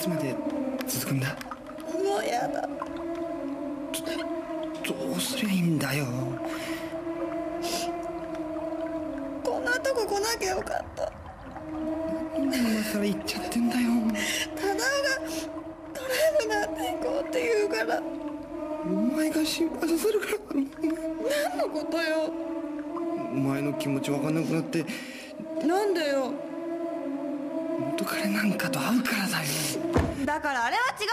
いつまで続くんだ？もうやだ。どうすりゃいいんだよ。こんなとこ来なきゃよかった。今さら行っちゃってんだよ。忠雄がドライブなんて行こうって言うから。お前が心配させるから何のことよ。お前の気持ち分かんなくなって。なんでよ。元彼なんかと会うからだよだからあれは違う。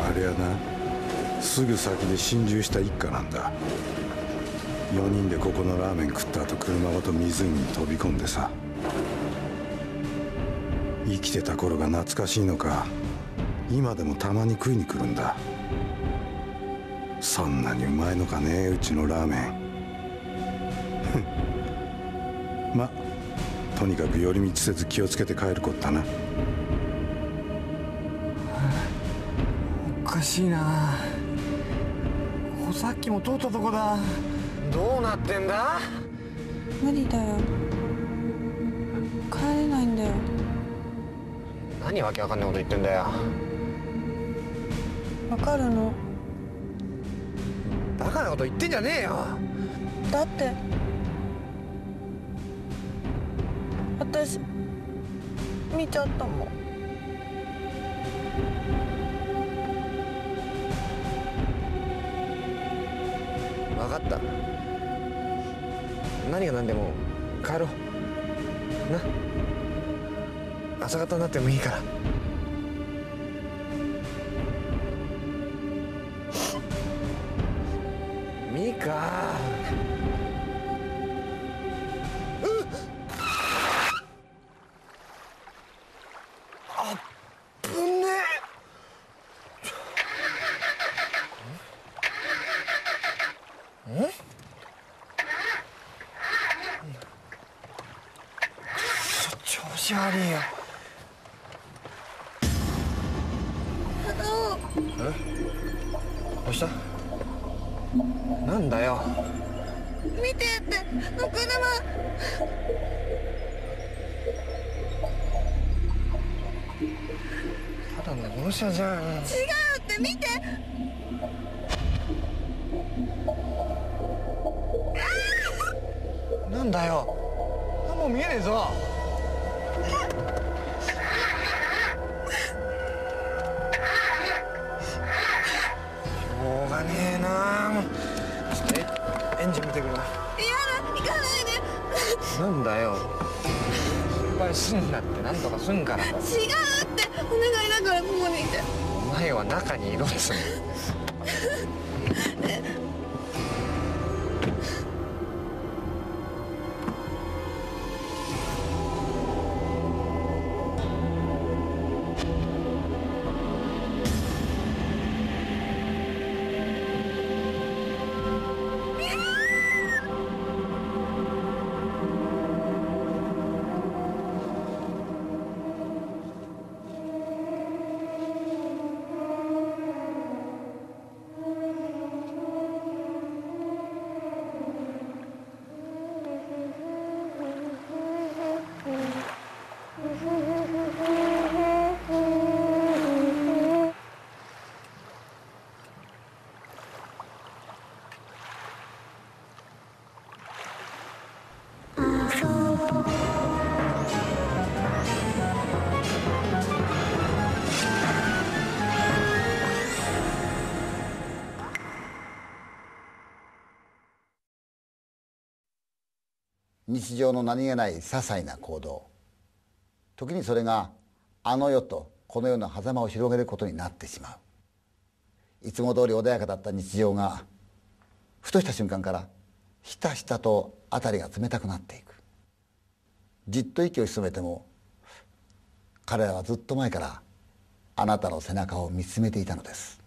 あれはな。すぐ先で心中した一家なんだ。4人でここのラーメン食った後車ごと湖に飛び込んでさ。生きてた頃が懐かしいのか。今でもたまに食いに来るんだ。そんなにうまいのかねうちのラーメン。まとにかく寄り道せず気をつけて帰るこったな。おかしいな。さっきも通ったとこだ。どうなってんだ？無理だよ。帰れないんだよ何わけわかんないこと言ってんだよ。わかるの？バカなこと言ってんじゃねえよ。だって。私見ちゃったもん。分かった。何が何でも帰ろ。うな朝方になってもいいから。ミカ。あっぶね調子悪いよ。どうした？なんだよ。見てっての車ただの納車じゃん違うって見て。なんだよ。何も見えねえぞなんだよ。心配すんなってなんとかすんから。違うって。お願いだからここにいて。お前は中にいろっつうの日常の何気ない些細な行動。時にそれがあの世とこの世の狭間を広げることになってしまう。いつも通り穏やかだった日常がふとした瞬間からひたひたと辺りが冷たくなっていく。じっと息を潜めても彼らはずっと前からあなたの背中を見つめていたのです。